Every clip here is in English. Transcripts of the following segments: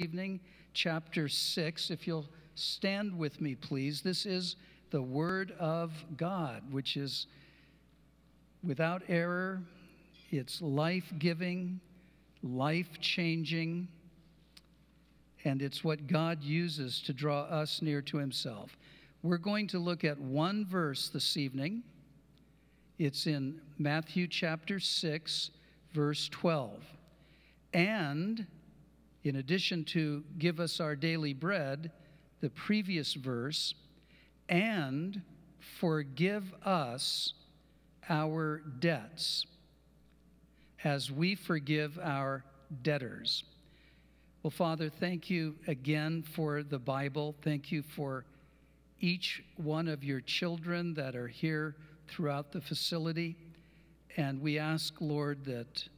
evening, chapter 6. If you'll stand with me, please. This is the Word of God, which is without error, it's life giving, life changing, and it's what God uses to draw us near to Himself. We're going to look at one verse this evening. It's in Matthew chapter 6, verse 12. And in addition to give us our daily bread, the previous verse, and forgive us our debts as we forgive our debtors. Well, Father, thank you again for the Bible. Thank you for each one of your children that are here throughout the facility. And we ask, Lord, that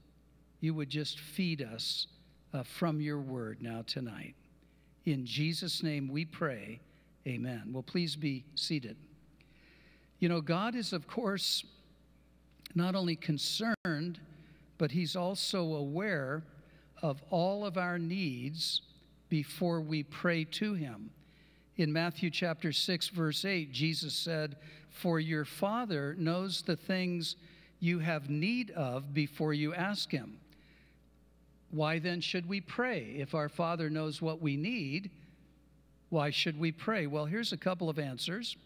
you would just feed us uh, from your word now tonight. In Jesus' name we pray. Amen. Well, please be seated. You know, God is, of course, not only concerned, but He's also aware of all of our needs before we pray to Him. In Matthew chapter 6, verse 8, Jesus said, For your Father knows the things you have need of before you ask Him. Why then should we pray? If our Father knows what we need, why should we pray? Well, here's a couple of answers.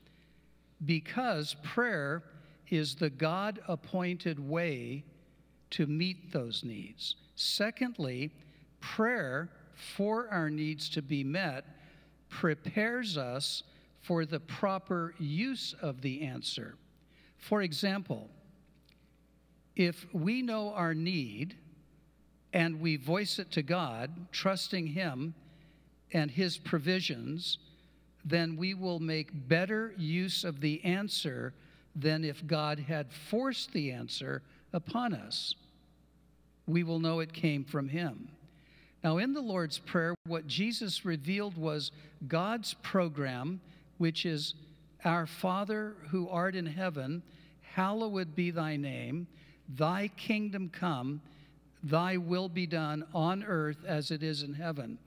Because prayer is the God appointed way to meet those needs. Secondly, prayer for our needs to be met prepares us for the proper use of the answer. For example, if we know our need, and we voice it to God, trusting Him and His provisions, then we will make better use of the answer than if God had forced the answer upon us. We will know it came from Him. Now, in the Lord's Prayer, what Jesus revealed was God's program, which is Our Father who art in heaven, hallowed be thy name, thy kingdom come Thy will be done on earth as it is in heaven.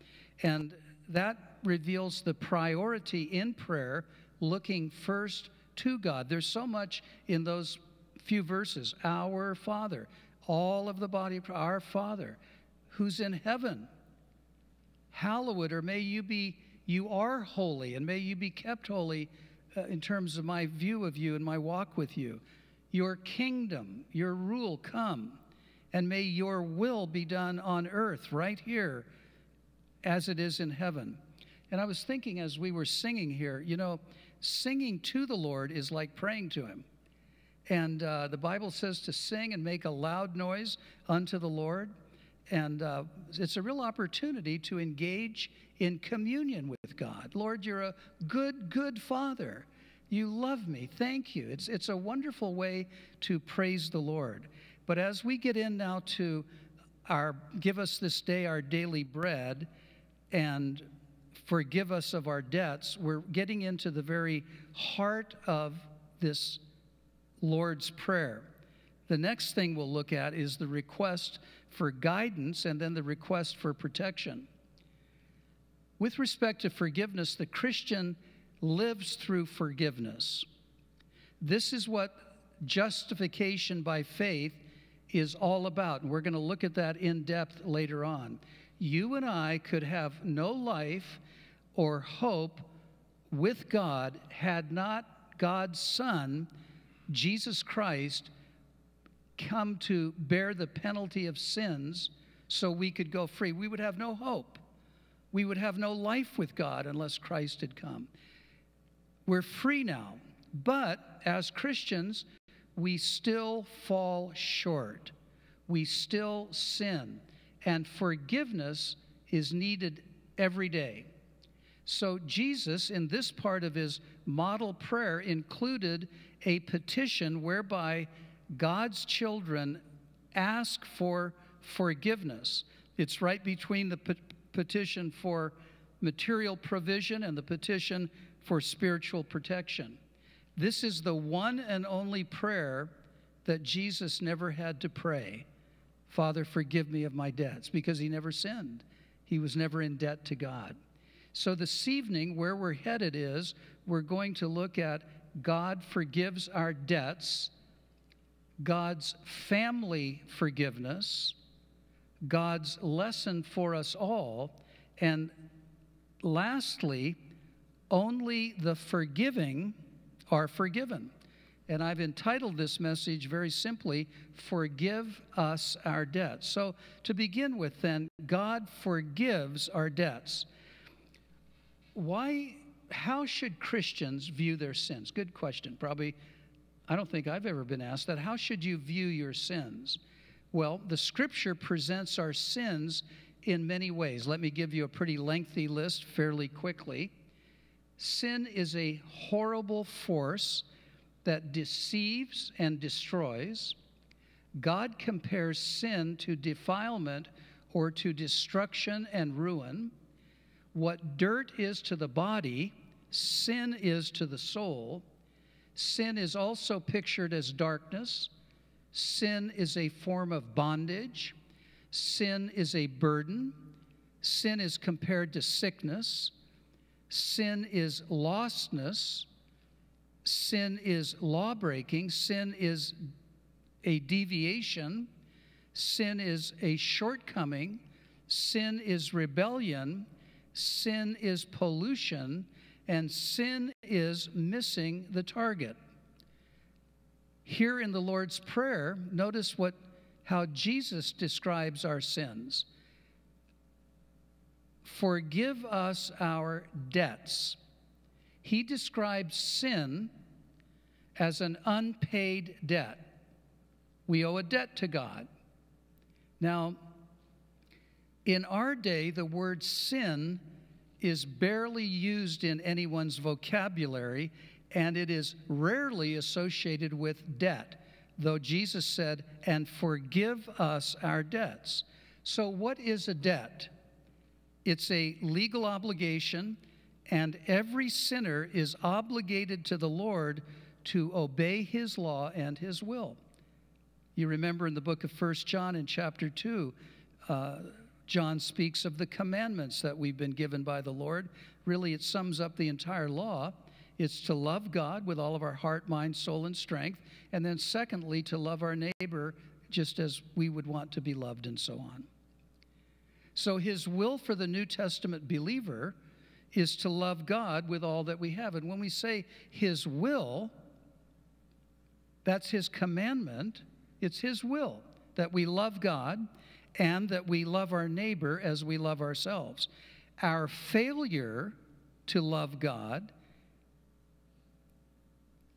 And that reveals the priority in prayer, looking first to God. There's so much in those few verses. Our Father, all of the body, our Father, who's in heaven, hallowed, or may you be, you are holy, and may you be kept holy uh, in terms of my view of you and my walk with you. Your kingdom, your rule come and may your will be done on earth right here as it is in heaven. And I was thinking as we were singing here, you know, singing to the Lord is like praying to Him. And uh, the Bible says to sing and make a loud noise unto the Lord. And uh, it's a real opportunity to engage in communion with God. Lord, you're a good, good Father. You love me. Thank you. It's, it's a wonderful way to praise the Lord. But as we get in now to our give us this day our daily bread and forgive us of our debts, we're getting into the very heart of this Lord's Prayer. The next thing we'll look at is the request for guidance and then the request for protection. With respect to forgiveness, the Christian lives through forgiveness. This is what justification by faith is all about. And we're going to look at that in depth later on. You and I could have no life or hope with God had not God's Son, Jesus Christ, come to bear the penalty of sins so we could go free. We would have no hope. We would have no life with God unless Christ had come. We're free now. But as Christians, we still fall short. We still sin. And forgiveness is needed every day. So, Jesus, in this part of his model prayer, included a petition whereby God's children ask for forgiveness. It's right between the petition for material provision and the petition for spiritual protection. This is the one and only prayer that Jesus never had to pray Father, forgive me of my debts, because he never sinned. He was never in debt to God. So this evening, where we're headed is we're going to look at God forgives our debts, God's family forgiveness, God's lesson for us all, and lastly, only the forgiving are forgiven. And I've entitled this message very simply, Forgive Us Our Debts. So, to begin with, then, God forgives our debts. Why, how should Christians view their sins? Good question. Probably, I don't think I've ever been asked that. How should you view your sins? Well, the scripture presents our sins in many ways. Let me give you a pretty lengthy list fairly quickly. Sin is a horrible force that deceives and destroys. God compares sin to defilement or to destruction and ruin. What dirt is to the body, sin is to the soul. Sin is also pictured as darkness. Sin is a form of bondage. Sin is a burden. Sin is compared to sickness. Sin is lostness. Sin is law breaking. Sin is a deviation. Sin is a shortcoming. Sin is rebellion. Sin is pollution. And sin is missing the target. Here in the Lord's Prayer, notice what how Jesus describes our sins. Forgive us our debts. He describes sin as an unpaid debt. We owe a debt to God. Now, in our day, the word sin is barely used in anyone's vocabulary, and it is rarely associated with debt though Jesus said, and forgive us our debts. So, what is a debt? It's a legal obligation, and every sinner is obligated to the Lord to obey his law and his will. You remember in the book of First John in chapter 2, uh, John speaks of the commandments that we've been given by the Lord. Really, it sums up the entire law. It's to love God with all of our heart, mind, soul, and strength. And then, secondly, to love our neighbor just as we would want to be loved, and so on. So, his will for the New Testament believer is to love God with all that we have. And when we say his will, that's his commandment. It's his will that we love God and that we love our neighbor as we love ourselves. Our failure to love God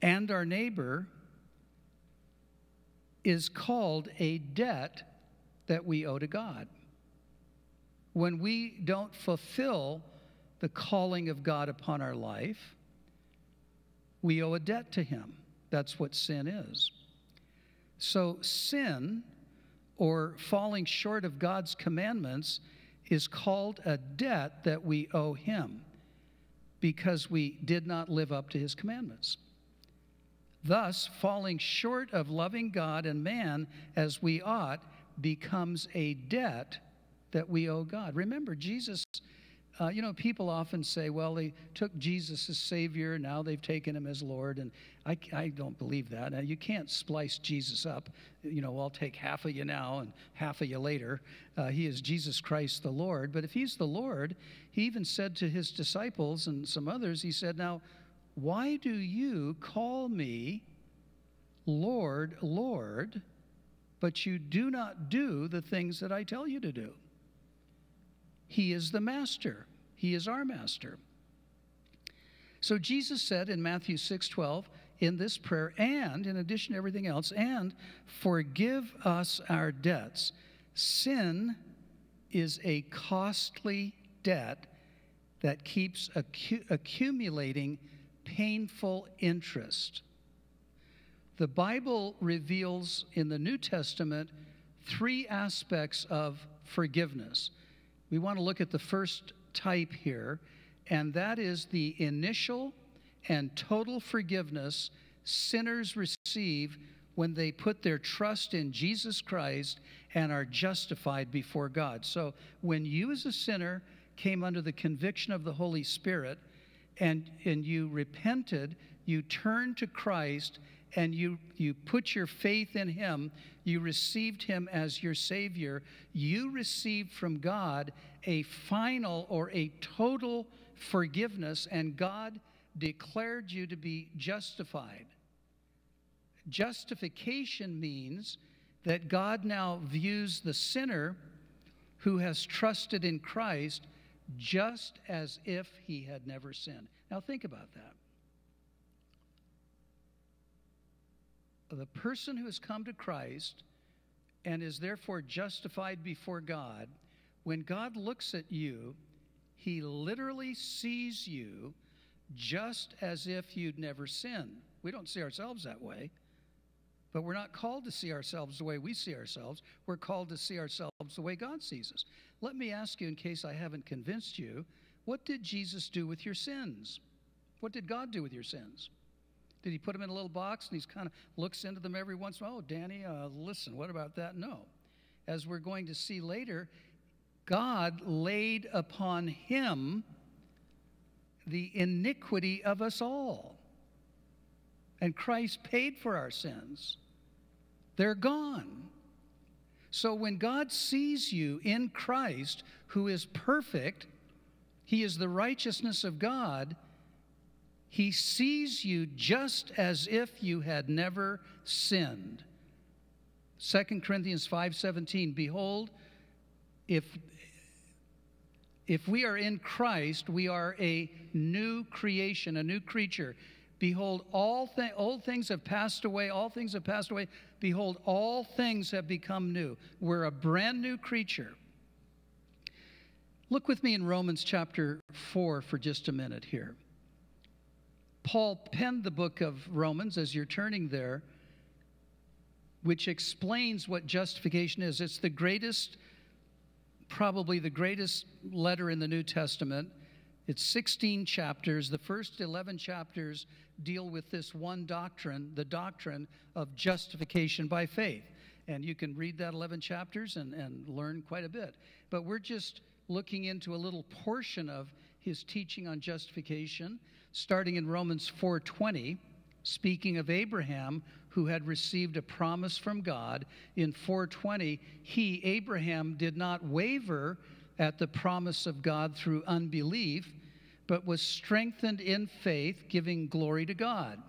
and our neighbor is called a debt that we owe to God. When we don't fulfill the calling of God upon our life, we owe a debt to Him. That's what sin is. So, sin or falling short of God's commandments is called a debt that we owe Him because we did not live up to His commandments. Thus, falling short of loving God and man as we ought becomes a debt that we owe God. Remember, Jesus, uh, you know, people often say, well, they took Jesus as Savior, now they've taken him as Lord. And I, I don't believe that. Now, you can't splice Jesus up. You know, I'll take half of you now and half of you later. Uh, he is Jesus Christ the Lord. But if he's the Lord, he even said to his disciples and some others, he said, now, why do you call me Lord, Lord, but you do not do the things that I tell you to do? He is the master, He is our master. So Jesus said in Matthew 6 12, in this prayer, and in addition to everything else, and forgive us our debts. Sin is a costly debt that keeps accu- accumulating painful interest. The Bible reveals in the New Testament three aspects of forgiveness. We want to look at the first type here, and that is the initial and total forgiveness sinners receive when they put their trust in Jesus Christ and are justified before God. So when you as a sinner came under the conviction of the Holy Spirit and, and you repented, you turned to Christ and you, you put your faith in Him, you received Him as your Savior, you received from God a final or a total forgiveness, and God declared you to be justified. Justification means that God now views the sinner who has trusted in Christ just as if he had never sinned. Now, think about that. The person who has come to Christ and is therefore justified before God, when God looks at you, he literally sees you just as if you'd never sinned. We don't see ourselves that way. But we're not called to see ourselves the way we see ourselves. We're called to see ourselves the way God sees us. Let me ask you, in case I haven't convinced you, what did Jesus do with your sins? What did God do with your sins? Did he put them in a little box and he's kind of looks into them every once in a while? Oh, Danny, uh, listen, what about that? No. As we're going to see later, God laid upon him the iniquity of us all. And Christ paid for our sins. They're gone. So when God sees you in Christ, who is perfect, He is the righteousness of God, He sees you just as if you had never sinned. 2 Corinthians 5:17 Behold if if we are in Christ we are a new creation a new creature Behold, all th- old things have passed away, all things have passed away. Behold, all things have become new. We're a brand new creature. Look with me in Romans chapter 4 for just a minute here. Paul penned the book of Romans as you're turning there, which explains what justification is. It's the greatest, probably the greatest letter in the New Testament. It's 16 chapters. The first 11 chapters deal with this one doctrine, the doctrine of justification by faith. And you can read that 11 chapters and, and learn quite a bit. But we're just looking into a little portion of his teaching on justification, starting in Romans 4:20, speaking of Abraham who had received a promise from God. In 4:20, he Abraham did not waver at the promise of God through unbelief, but was strengthened in faith, giving glory to God,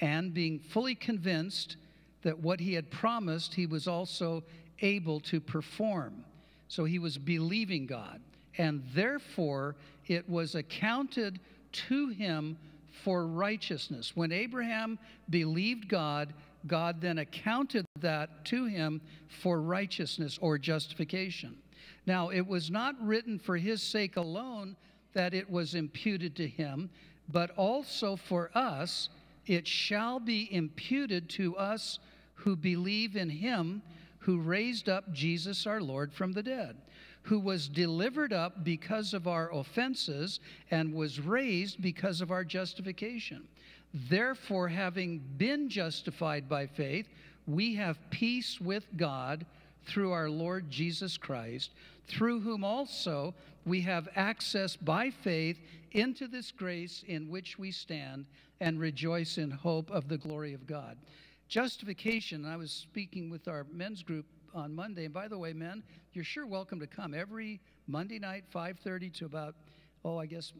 and being fully convinced that what he had promised, he was also able to perform. So he was believing God, and therefore it was accounted to him for righteousness. When Abraham believed God, God then accounted that to him for righteousness or justification. Now, it was not written for his sake alone that it was imputed to him, but also for us it shall be imputed to us who believe in him who raised up Jesus our Lord from the dead, who was delivered up because of our offenses and was raised because of our justification. Therefore, having been justified by faith, we have peace with God through our Lord Jesus Christ, through whom also we have access by faith into this grace in which we stand and rejoice in hope of the glory of God. Justification, I was speaking with our men's group on Monday, and by the way, men, you're sure welcome to come every Monday night, 5:30 to about, oh, I guess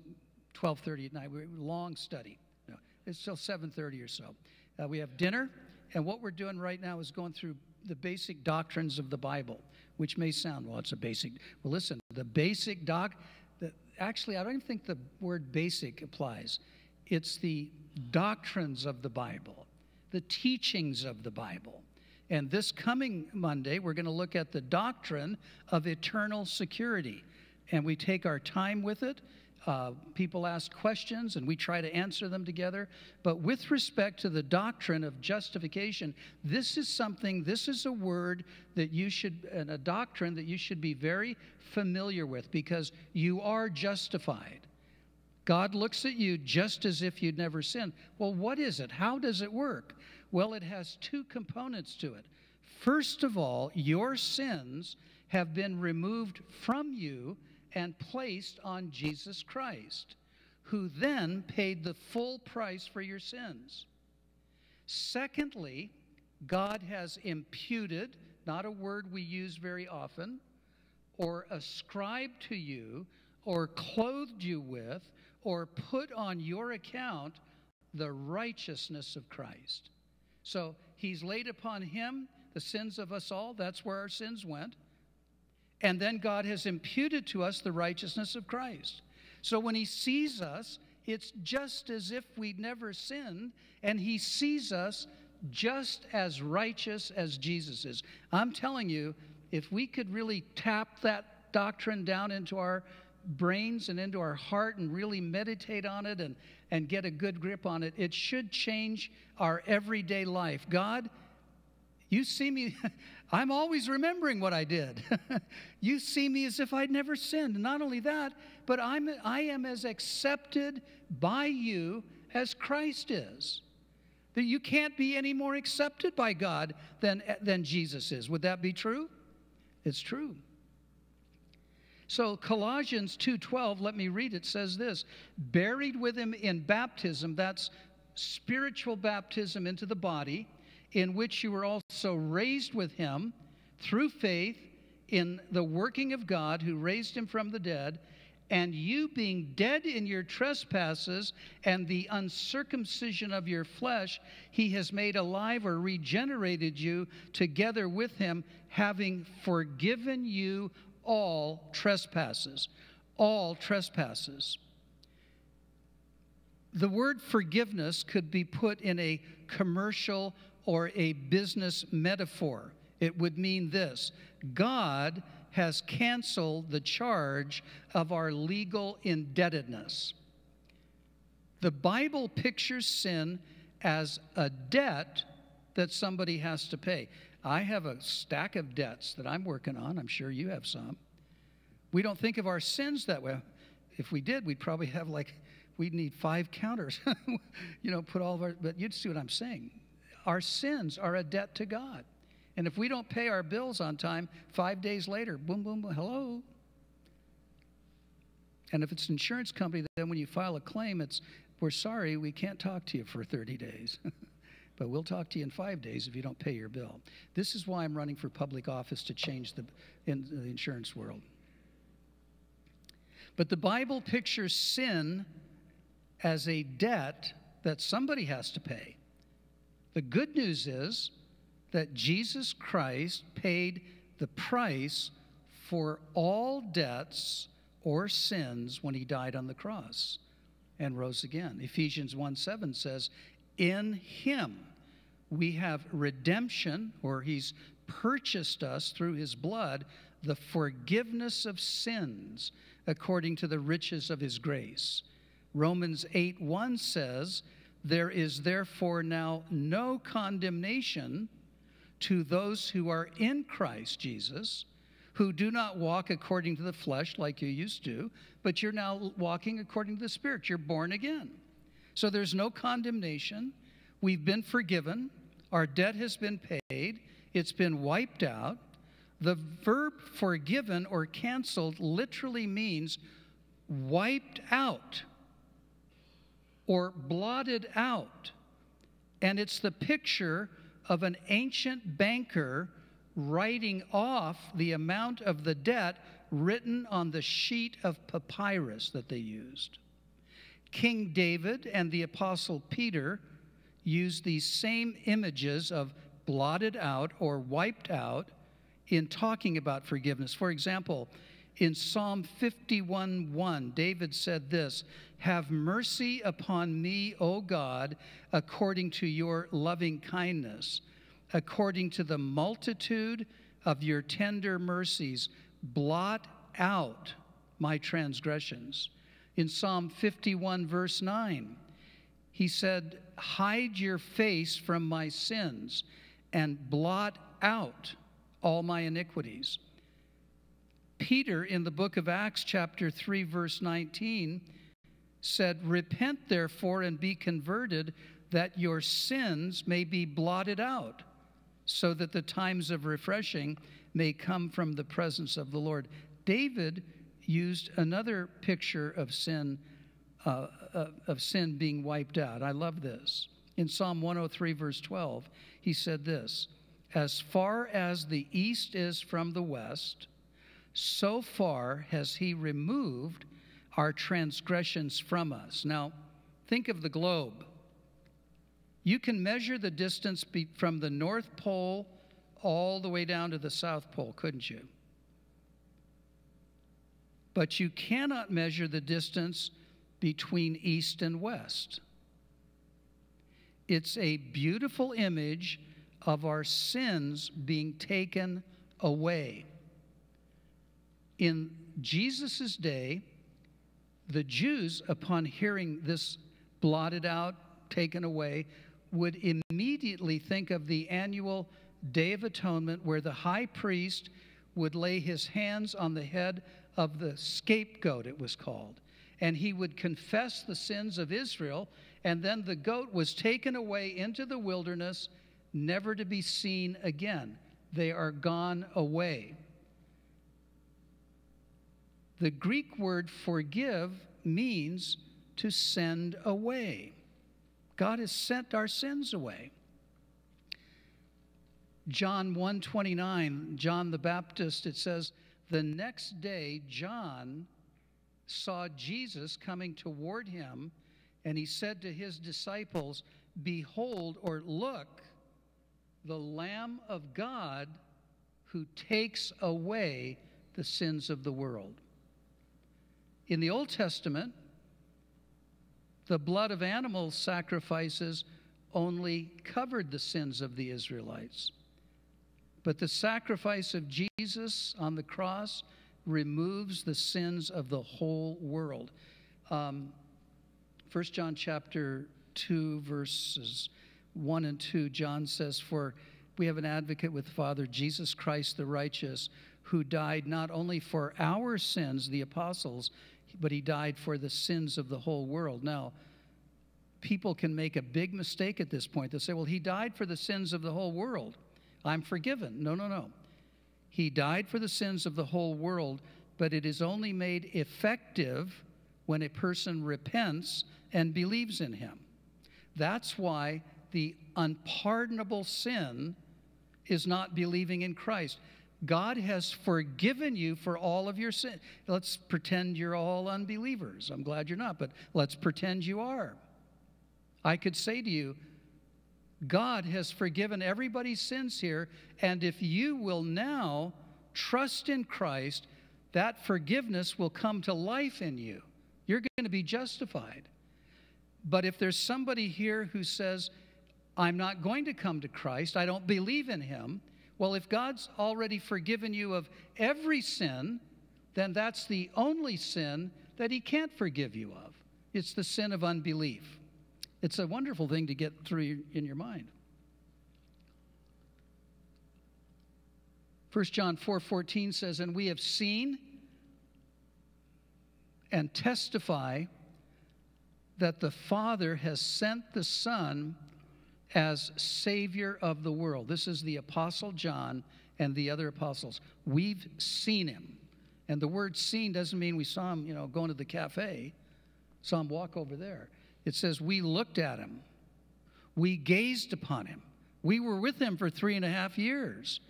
12:30 at night. We're long study. No, it's till 7:30 or so. Uh, we have dinner, and what we're doing right now is going through the basic doctrines of the Bible which may sound, well, it's a basic. Well, listen, the basic doc, the, actually, I don't even think the word basic applies. It's the doctrines of the Bible, the teachings of the Bible. And this coming Monday, we're going to look at the doctrine of eternal security. And we take our time with it. Uh, people ask questions and we try to answer them together. But with respect to the doctrine of justification, this is something, this is a word that you should, and a doctrine that you should be very familiar with because you are justified. God looks at you just as if you'd never sinned. Well, what is it? How does it work? Well, it has two components to it. First of all, your sins have been removed from you and placed on Jesus Christ, who then paid the full price for your sins. Secondly, God has imputed, not a word we use very often, or ascribed to you, or clothed you with, or put on your account the righteousness of Christ. So he's laid upon him the sins of us all. That's where our sins went. And then God has imputed to us the righteousness of Christ. So when he sees us, it's just as if we'd never sinned, and he sees us just as righteous as Jesus is. I'm telling you, if we could really tap that doctrine down into our brains and into our heart and really meditate on it and, and get a good grip on it, it should change our everyday life. God, you see me, I'm always remembering what I did. you see me as if I'd never sinned. Not only that, but I'm, I am as accepted by you as Christ is. That you can't be any more accepted by God than, than Jesus is. Would that be true? It's true. So Colossians 2:12, let me read it says this, buried with him in baptism, that's spiritual baptism into the body in which you were also raised with him through faith in the working of God who raised him from the dead, and you being dead in your trespasses and the uncircumcision of your flesh, he has made alive or regenerated you together with him, having forgiven you all trespasses. All trespasses. The word forgiveness could be put in a commercial or a business metaphor. It would mean this God has canceled the charge of our legal indebtedness. The Bible pictures sin as a debt that somebody has to pay. I have a stack of debts that I'm working on. I'm sure you have some. We don't think of our sins that way. If we did, we'd probably have like, we'd need five counters, you know, put all of our, but you'd see what I'm saying. Our sins are a debt to God. And if we don't pay our bills on time, five days later, boom, boom, boom, hello. And if it's an insurance company, then when you file a claim, it's, we're sorry, we can't talk to you for 30 days. but we'll talk to you in five days if you don't pay your bill. This is why I'm running for public office to change the, in the insurance world. But the Bible pictures sin as a debt that somebody has to pay. The good news is that Jesus Christ paid the price for all debts or sins when he died on the cross and rose again. Ephesians 1 7 says, In him we have redemption, or he's purchased us through his blood, the forgiveness of sins according to the riches of his grace. Romans 8 1 says, there is therefore now no condemnation to those who are in Christ Jesus, who do not walk according to the flesh like you used to, but you're now walking according to the Spirit. You're born again. So there's no condemnation. We've been forgiven. Our debt has been paid. It's been wiped out. The verb forgiven or canceled literally means wiped out or blotted out. And it's the picture of an ancient banker writing off the amount of the debt written on the sheet of papyrus that they used. King David and the Apostle Peter used these same images of blotted out or wiped out in talking about forgiveness. For example, in Psalm 51 1, David said this Have mercy upon me, O God, according to your loving kindness, according to the multitude of your tender mercies. Blot out my transgressions. In Psalm 51, verse 9, he said, Hide your face from my sins and blot out all my iniquities. Peter, in the book of Acts, chapter 3, verse 19, said, Repent therefore and be converted, that your sins may be blotted out, so that the times of refreshing may come from the presence of the Lord. David used another picture of sin, uh, uh, of sin being wiped out. I love this. In Psalm 103, verse 12, he said this As far as the east is from the west, so far has he removed our transgressions from us. Now, think of the globe. You can measure the distance from the North Pole all the way down to the South Pole, couldn't you? But you cannot measure the distance between East and West. It's a beautiful image of our sins being taken away. In Jesus' day, the Jews, upon hearing this blotted out, taken away, would immediately think of the annual Day of Atonement where the high priest would lay his hands on the head of the scapegoat, it was called. And he would confess the sins of Israel, and then the goat was taken away into the wilderness, never to be seen again. They are gone away. The Greek word forgive means to send away. God has sent our sins away. John 129, John the Baptist, it says, the next day John saw Jesus coming toward him, and he said to his disciples, Behold, or look, the Lamb of God who takes away the sins of the world. In the Old Testament, the blood of animal sacrifices only covered the sins of the Israelites. But the sacrifice of Jesus on the cross removes the sins of the whole world. Um, 1 John chapter 2, verses 1 and 2, John says, For we have an advocate with Father, Jesus Christ the righteous, who died not only for our sins, the apostles, but he died for the sins of the whole world. Now, people can make a big mistake at this point. They'll say, well, he died for the sins of the whole world. I'm forgiven. No, no, no. He died for the sins of the whole world, but it is only made effective when a person repents and believes in him. That's why the unpardonable sin is not believing in Christ. God has forgiven you for all of your sin. Let's pretend you're all unbelievers. I'm glad you're not, but let's pretend you are. I could say to you, God has forgiven everybody's sins here, and if you will now trust in Christ, that forgiveness will come to life in you. You're going to be justified. But if there's somebody here who says, I'm not going to come to Christ, I don't believe in him, well, if God's already forgiven you of every sin, then that's the only sin that He can't forgive you of. It's the sin of unbelief. It's a wonderful thing to get through in your mind. 1 John 4 14 says, And we have seen and testify that the Father has sent the Son as Savior of the world. This is the Apostle John and the other apostles. We've seen him. And the word seen doesn't mean we saw him, you know, going to the cafe, saw him walk over there. It says we looked at him, we gazed upon him, we were with him for three and a half years.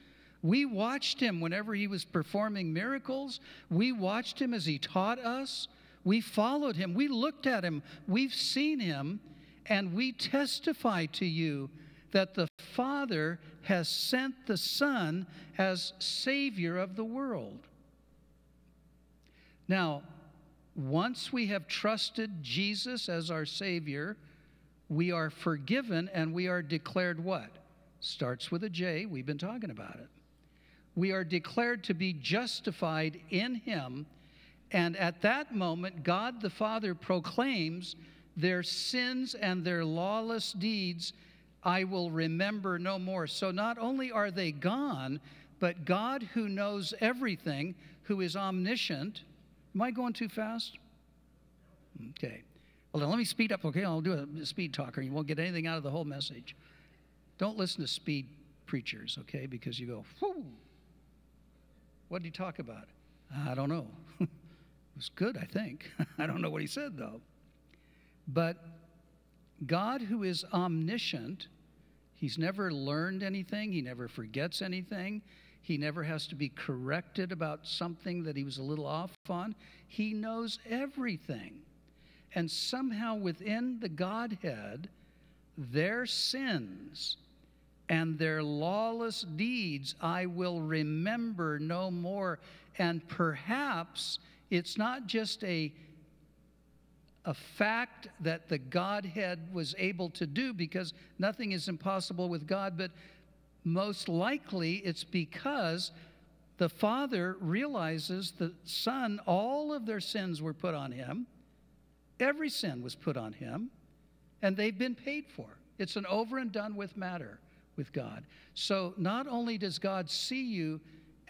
We watched him whenever he was performing miracles. We watched him as he taught us. We followed him. We looked at him. We've seen him and we testify to you that the Father has sent the Son as Savior of the world. Now, once we have trusted Jesus as our Savior, we are forgiven and we are declared what? Starts with a J. We've been talking about it. We are declared to be justified in Him. And at that moment, God the Father proclaims their sins and their lawless deeds I will remember no more. So not only are they gone, but God, who knows everything, who is omniscient. Am I going too fast? Okay. Well, then let me speed up. Okay, I'll do a speed talker. You won't get anything out of the whole message. Don't listen to speed preachers, okay? Because you go, whoo. What did he talk about? I don't know. it was good, I think. I don't know what he said, though. But God, who is omniscient, he's never learned anything, he never forgets anything, he never has to be corrected about something that he was a little off on. He knows everything. And somehow within the Godhead, their sins and their lawless deeds I will remember no more. And perhaps it's not just a, a fact that the Godhead was able to do, because nothing is impossible with God, but most likely it's because the Father realizes the Son, all of their sins were put on him. Every sin was put on him, and they've been paid for. It's an over and done with matter with God. So not only does God see you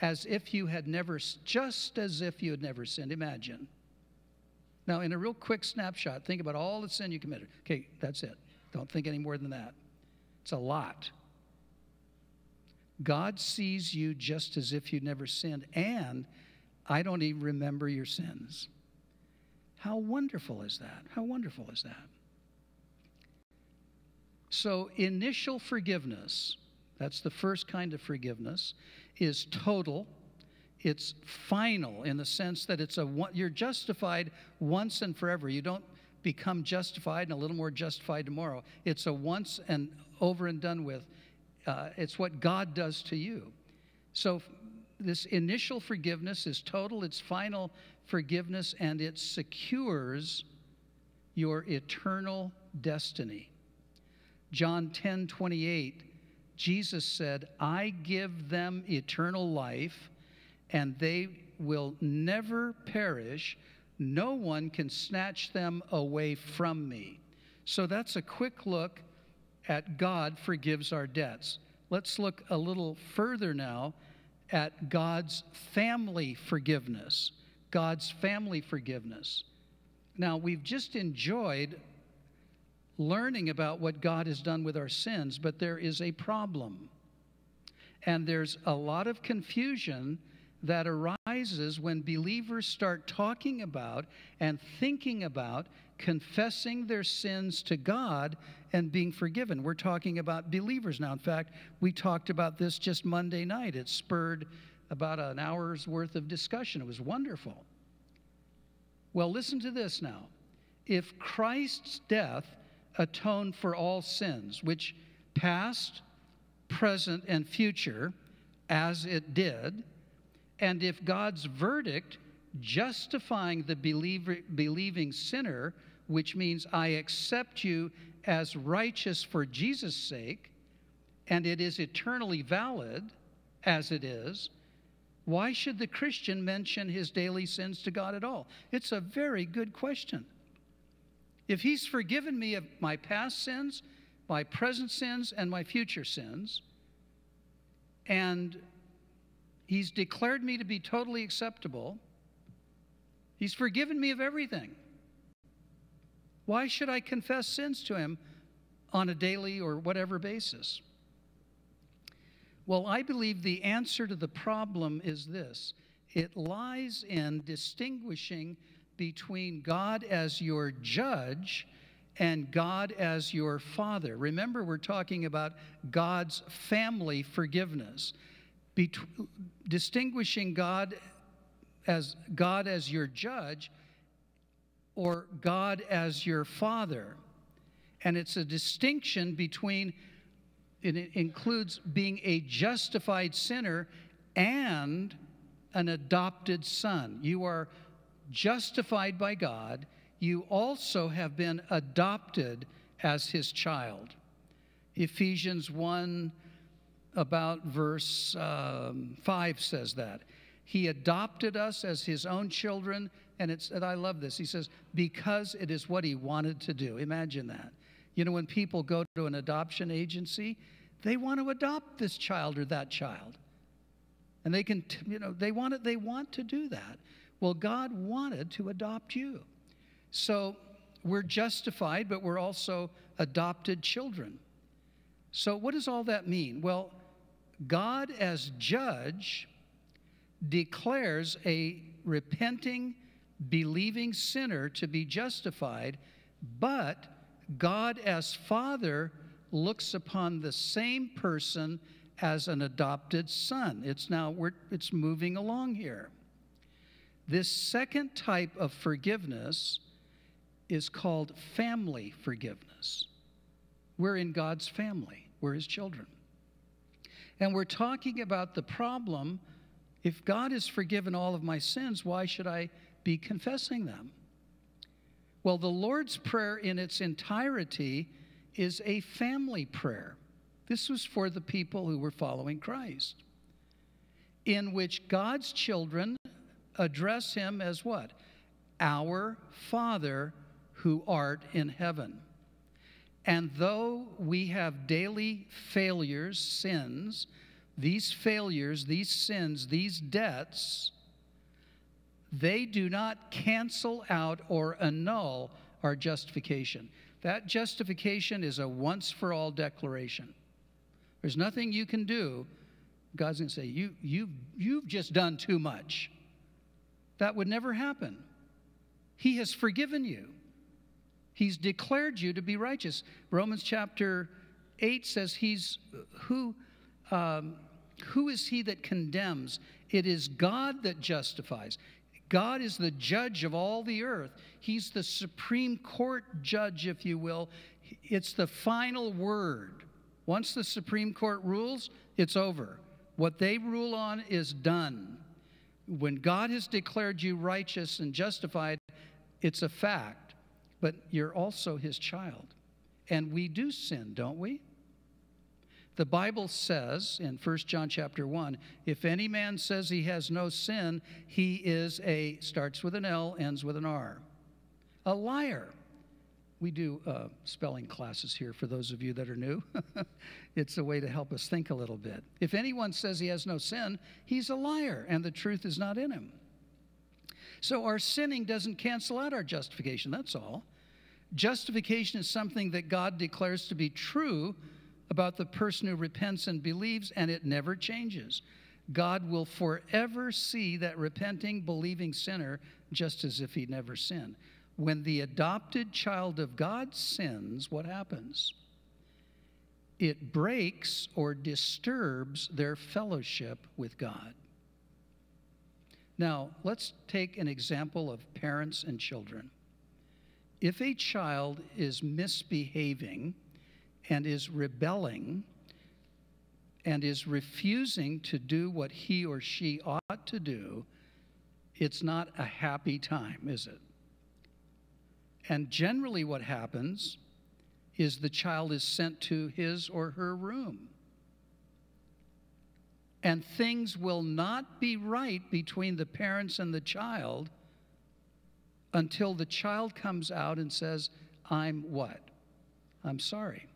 as if you had never, just as if you had never sinned, imagine. Now, in a real quick snapshot, think about all the sin you committed. Okay, that's it. Don't think any more than that. It's a lot. God sees you just as if you'd never sinned, and I don't even remember your sins. How wonderful is that? How wonderful is that? So, initial forgiveness, that's the first kind of forgiveness, is total. It's final in the sense that it's a you're justified once and forever. You don't become justified and a little more justified tomorrow. It's a once and over and done with. Uh, it's what God does to you. So, this initial forgiveness is total, it's final forgiveness, and it secures your eternal destiny. John 10 28, Jesus said, I give them eternal life, and they will never perish. No one can snatch them away from me. So that's a quick look at God forgives our debts. Let's look a little further now at God's family forgiveness. God's family forgiveness. Now, we've just enjoyed learning about what God has done with our sins, but there is a problem. And there's a lot of confusion that arises when believers start talking about and thinking about confessing their sins to God and being forgiven. We're talking about believers now. In fact, we talked about this just Monday night. It spurred about an hour's worth of discussion. It was wonderful. Well, listen to this now. If Christ's death atoned for all sins, which past, present, and future, as it did, and if God's verdict justifying the believer, believing sinner, which means I accept you as righteous for Jesus' sake, and it is eternally valid as it is, why should the Christian mention his daily sins to God at all? It's a very good question. If He's forgiven me of my past sins, my present sins, and my future sins, and He's declared me to be totally acceptable, He's forgiven me of everything. Why should I confess sins to Him on a daily or whatever basis? Well, I believe the answer to the problem is this it lies in distinguishing between God as your judge and God as your father. Remember, we're talking about God's family forgiveness. Bet- distinguishing God as God as your judge or God as your father. And it's a distinction between, it includes being a justified sinner and an adopted son. You are justified by God, you also have been adopted as his child. Ephesians 1, about verse um, 5 says that. He adopted us as his own children, and it's and I love this. He says, because it is what he wanted to do. Imagine that. You know, when people go to an adoption agency, they want to adopt this child or that child. And they can, you know, they want it, they want to do that. Well, God wanted to adopt you. So we're justified, but we're also adopted children. So, what does all that mean? Well, God, as judge, declares a repenting, believing sinner to be justified, but God, as Father, looks upon the same person as an adopted son. It's now we're, it's moving along here. This second type of forgiveness is called family forgiveness. We're in God's family, we're His children. And we're talking about the problem if God has forgiven all of my sins, why should I be confessing them? Well, the Lord's Prayer in its entirety is a family prayer. This was for the people who were following Christ, in which God's children address him as what? Our Father who art in heaven. And though we have daily failures, sins, these failures, these sins, these debts, they do not cancel out or annul our justification. That justification is a once for all declaration. There's nothing you can do. God's going to say, you, you, You've just done too much. That would never happen. He has forgiven you, He's declared you to be righteous. Romans chapter 8 says, He's who. Um, who is he that condemns? It is God that justifies. God is the judge of all the earth. He's the Supreme Court judge, if you will. It's the final word. Once the Supreme Court rules, it's over. What they rule on is done. When God has declared you righteous and justified, it's a fact, but you're also his child. And we do sin, don't we? The Bible says in 1 John chapter 1, if any man says he has no sin, he is a, starts with an L, ends with an R, a liar. We do uh, spelling classes here for those of you that are new. it's a way to help us think a little bit. If anyone says he has no sin, he's a liar, and the truth is not in him. So our sinning doesn't cancel out our justification, that's all. Justification is something that God declares to be true about the person who repents and believes, and it never changes. God will forever see that repenting, believing sinner just as if he never sinned. When the adopted child of God sins, what happens? It breaks or disturbs their fellowship with God. Now, let's take an example of parents and children. If a child is misbehaving, and is rebelling and is refusing to do what he or she ought to do, it's not a happy time, is it? And generally, what happens is the child is sent to his or her room. And things will not be right between the parents and the child until the child comes out and says, I'm what? I'm sorry.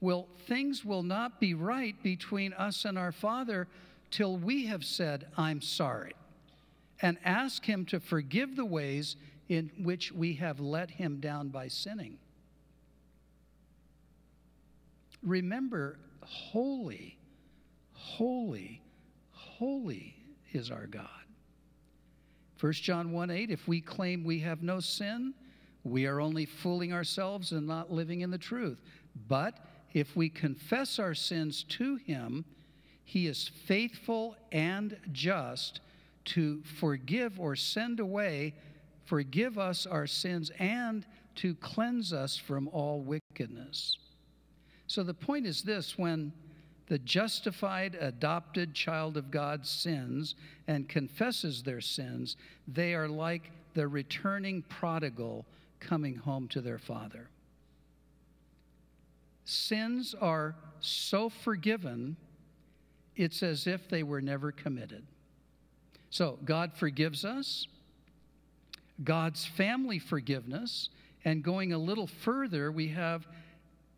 Well, things will not be right between us and our Father till we have said, I'm sorry, and ask Him to forgive the ways in which we have let Him down by sinning. Remember, holy, holy, holy is our God. 1 John 1 8, if we claim we have no sin, we are only fooling ourselves and not living in the truth. But if we confess our sins to him, he is faithful and just to forgive or send away, forgive us our sins, and to cleanse us from all wickedness. So the point is this when the justified, adopted child of God sins and confesses their sins, they are like the returning prodigal coming home to their father sins are so forgiven, it's as if they were never committed. So, God forgives us, God's family forgiveness, and going a little further, we have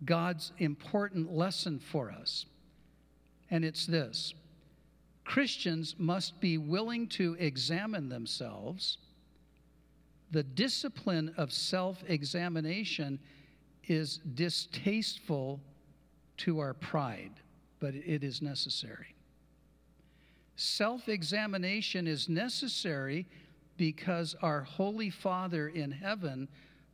God's important lesson for us. And it's this Christians must be willing to examine themselves the discipline of self examination is distasteful to our pride, but it is necessary. Self examination is necessary because our Holy Father in heaven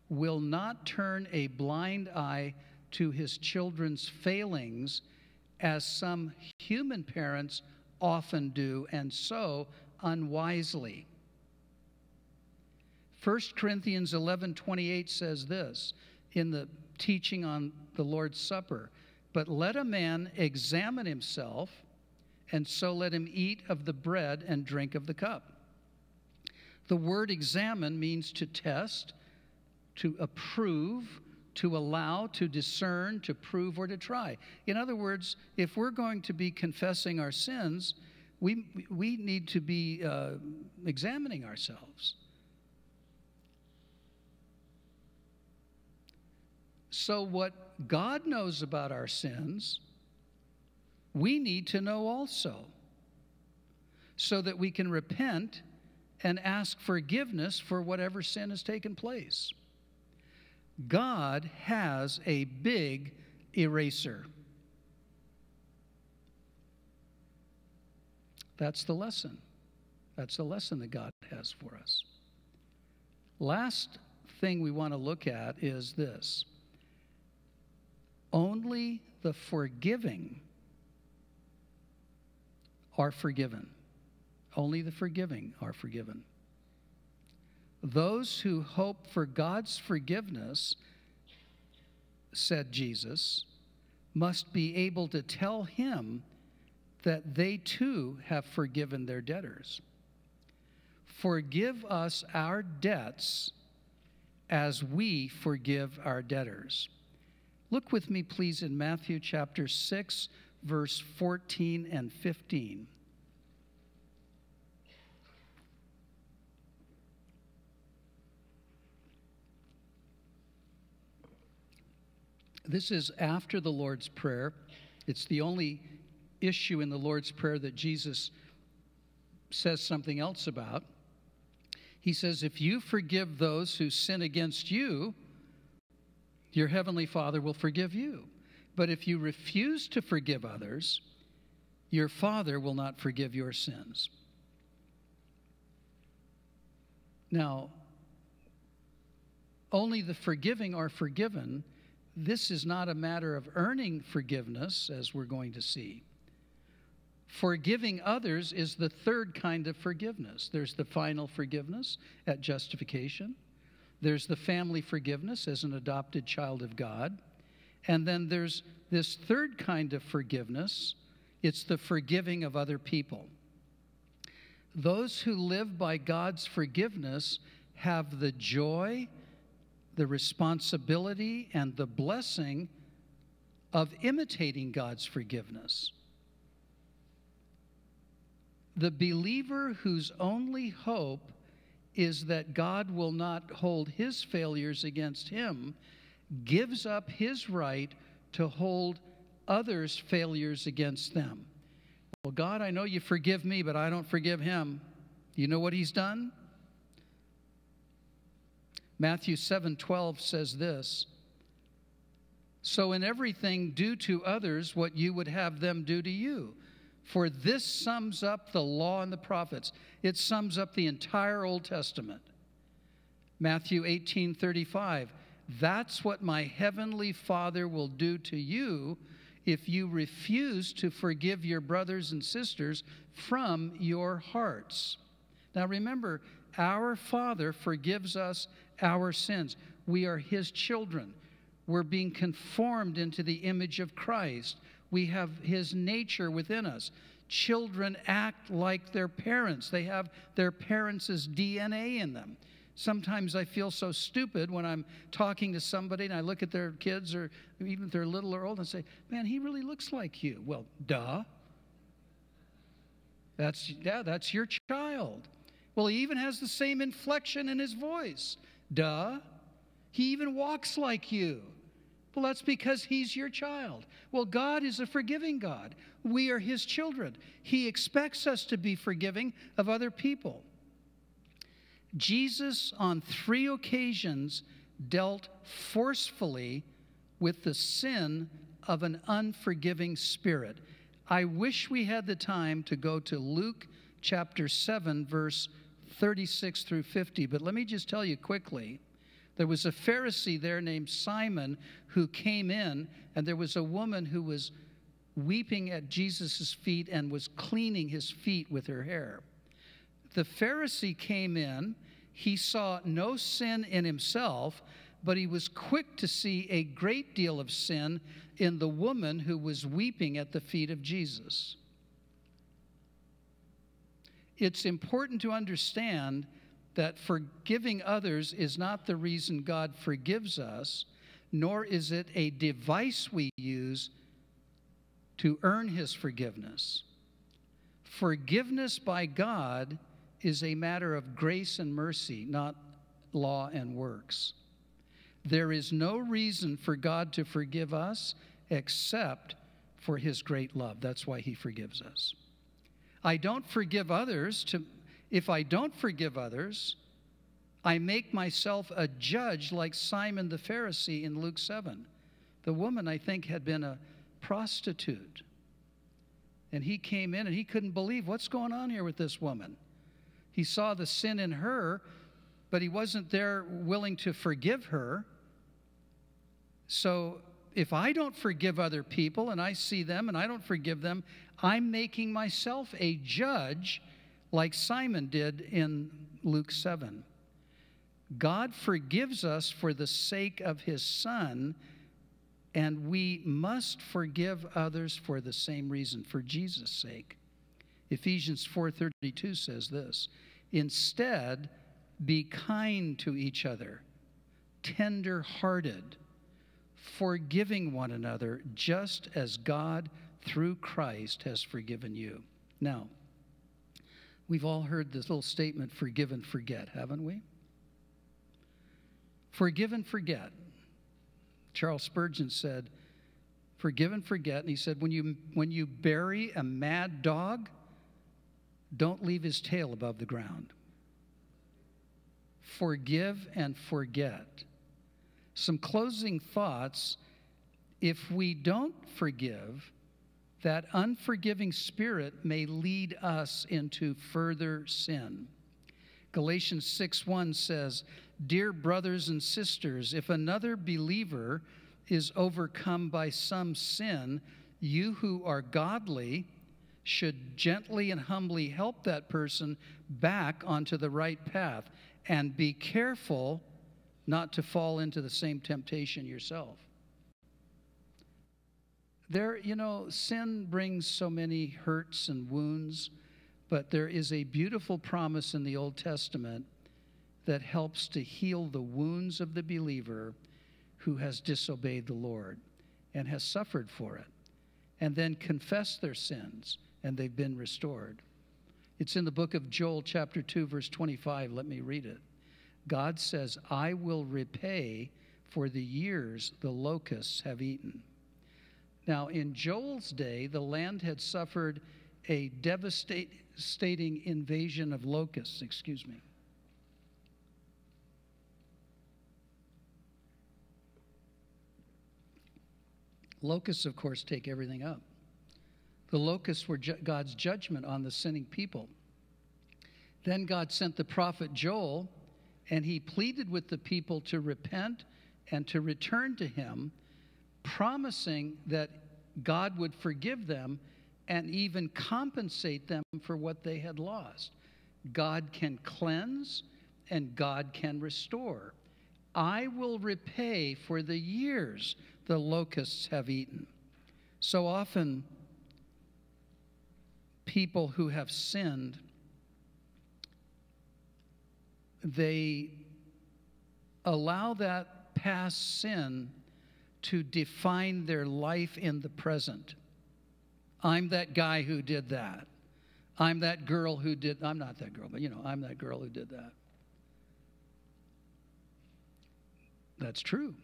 will not turn a blind eye to his children's failings as some human parents often do, and so unwisely. 1 Corinthians 11:28 says this in the teaching on the Lord's Supper, but let a man examine himself, and so let him eat of the bread and drink of the cup. The word examine means to test, to approve, to allow, to discern, to prove, or to try. In other words, if we're going to be confessing our sins, we, we need to be uh, examining ourselves. So, what God knows about our sins, we need to know also, so that we can repent and ask forgiveness for whatever sin has taken place. God has a big eraser. That's the lesson. That's the lesson that God has for us. Last thing we want to look at is this only the forgiving are forgiven. Only the forgiving are forgiven. Those who hope for God's forgiveness, said Jesus, must be able to tell him that they too have forgiven their debtors. Forgive us our debts as we forgive our debtors. Look with me, please, in Matthew chapter 6, verse 14 and 15. This is after the Lord's Prayer. It's the only issue in the Lord's Prayer that Jesus says something else about. He says, If you forgive those who sin against you, your heavenly Father will forgive you. But if you refuse to forgive others, your Father will not forgive your sins. Now, only the forgiving are forgiven this is not a matter of earning forgiveness, as we're going to see. Forgiving others is the third kind of forgiveness. There's the final forgiveness at justification, there's the family forgiveness as an adopted child of God, and then there's this third kind of forgiveness it's the forgiving of other people. Those who live by God's forgiveness have the joy the responsibility and the blessing of imitating God's forgiveness. The believer whose only hope is that God will not hold his failures against him gives up his right to hold others' failures against them. Well, God, I know you forgive me, but I don't forgive him. You know what he's done? Matthew 7:12 says this, "So in everything do to others what you would have them do to you." For this sums up the law and the prophets. It sums up the entire Old Testament. Matthew 18:35, "That's what my heavenly Father will do to you if you refuse to forgive your brothers and sisters from your hearts." Now remember, our Father forgives us our sins. We are His children. We're being conformed into the image of Christ. We have His nature within us. Children act like their parents, they have their parents' DNA in them. Sometimes I feel so stupid when I'm talking to somebody and I look at their kids or even if they're little or old and say, Man, he really looks like you. Well, duh. That's, yeah, that's your child. Well, he even has the same inflection in his voice. Duh. He even walks like you. Well, that's because he's your child. Well, God is a forgiving God. We are his children. He expects us to be forgiving of other people. Jesus, on three occasions, dealt forcefully with the sin of an unforgiving spirit. I wish we had the time to go to Luke chapter 7, verse 36 through 50, but let me just tell you quickly. There was a Pharisee there named Simon who came in, and there was a woman who was weeping at Jesus' feet and was cleaning his feet with her hair. The Pharisee came in. He saw no sin in himself, but he was quick to see a great deal of sin in the woman who was weeping at the feet of Jesus. It's important to understand that forgiving others is not the reason God forgives us, nor is it a device we use to earn his forgiveness. Forgiveness by God is a matter of grace and mercy, not law and works. There is no reason for God to forgive us except for his great love. That's why he forgives us. I don't forgive others to if I don't forgive others, I make myself a judge like Simon the Pharisee in Luke 7. The woman, I think, had been a prostitute. And he came in and he couldn't believe what's going on here with this woman. He saw the sin in her, but he wasn't there willing to forgive her. So if I don't forgive other people and I see them and I don't forgive them, I'm making myself a judge like Simon did in Luke 7. God forgives us for the sake of his Son, and we must forgive others for the same reason, for Jesus' sake. Ephesians 4:32 says this, "Instead, be kind to each other, tender-hearted, forgiving one another, just as God through Christ has forgiven you." Now, we've all heard this little statement, forgive and forget, haven't we? Forgive and forget. Charles Spurgeon said, Forgive and forget. And he said, when you, when you bury a mad dog, don't leave his tail above the ground. Forgive and forget. Some closing thoughts. If we don't forgive, that unforgiving spirit may lead us into further sin. Galatians 6:1 says, "Dear brothers and sisters, if another believer is overcome by some sin, you who are godly should gently and humbly help that person back onto the right path and be careful not to fall into the same temptation yourself." There, you know, sin brings so many hurts and wounds but there is a beautiful promise in the Old Testament that helps to heal the wounds of the believer who has disobeyed the Lord and has suffered for it, and then confessed their sins and they've been restored. It's in the book of Joel, chapter 2, verse 25. Let me read it. God says, I will repay for the years the locusts have eaten. Now, in Joel's day, the land had suffered a devastating invasion of locusts, excuse me. Locusts, of course, take everything up. The locusts were ju- God's judgment on the sinning people. Then God sent the prophet Joel, and he pleaded with the people to repent and to return to him, promising that God would forgive them and even compensate them for what they had lost. God can cleanse and God can restore. I will repay for the years the locusts have eaten. So often, people who have sinned, they allow that past sin to define their life in the present. I'm that guy who did that. I'm that girl who did, I'm not that girl, but you know, I'm that girl who did that. That's true.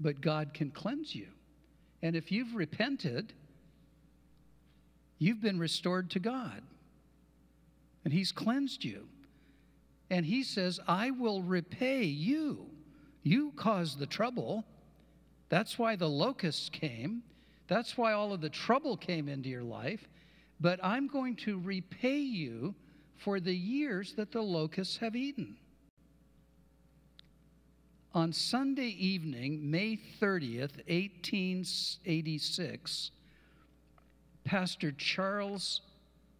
But God can cleanse you. And if you've repented, you've been restored to God. And He's cleansed you. And he says, I will repay you. You caused the trouble. That's why the locusts came. That's why all of the trouble came into your life. But I'm going to repay you for the years that the locusts have eaten. On Sunday evening, May 30th, 1886, Pastor Charles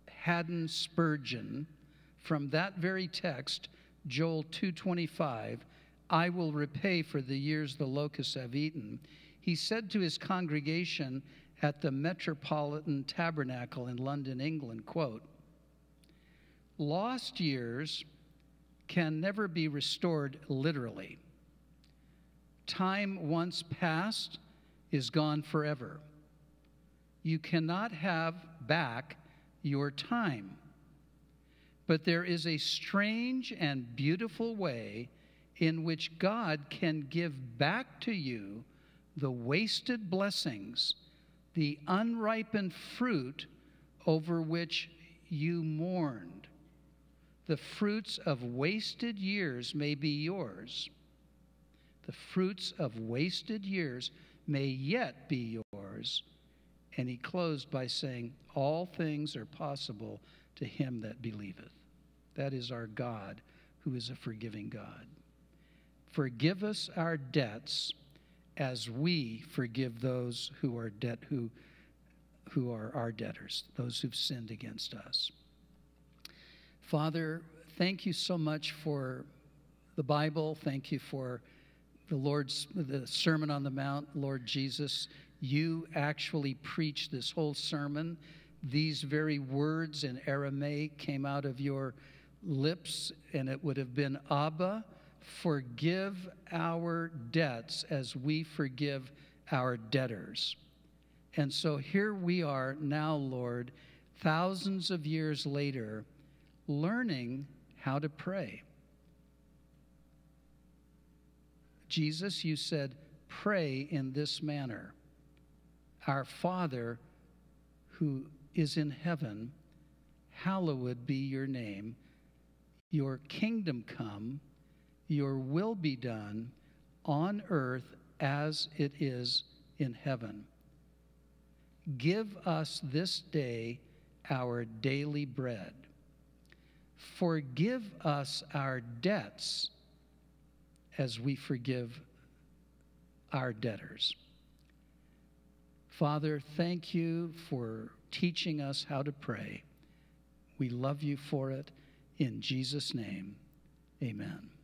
Haddon Spurgeon, from that very text, Joel 225, I will repay for the years the locusts have eaten. He said to his congregation at the Metropolitan Tabernacle in London, England, quote, Lost years can never be restored literally. Time once past is gone forever. You cannot have back your time. But there is a strange and beautiful way in which God can give back to you the wasted blessings, the unripened fruit over which you mourned. The fruits of wasted years may be yours. The fruits of wasted years may yet be yours. And he closed by saying, All things are possible to him that believeth. That is our God, who is a forgiving God. Forgive us our debts as we forgive those who are debt who who are our debtors, those who've sinned against us. Father, thank you so much for the Bible. Thank you for the Lord's the Sermon on the Mount, Lord Jesus. You actually preached this whole sermon. These very words in Aramaic came out of your lips, and it would have been Abba, forgive our debts as we forgive our debtors. And so here we are now, Lord, thousands of years later, learning how to pray. Jesus, you said, pray in this manner Our Father who is in heaven, hallowed be your name. Your kingdom come, your will be done on earth as it is in heaven. Give us this day our daily bread. Forgive us our debts as we forgive our debtors. Father, thank you for teaching us how to pray. We love you for it. In Jesus' name, amen.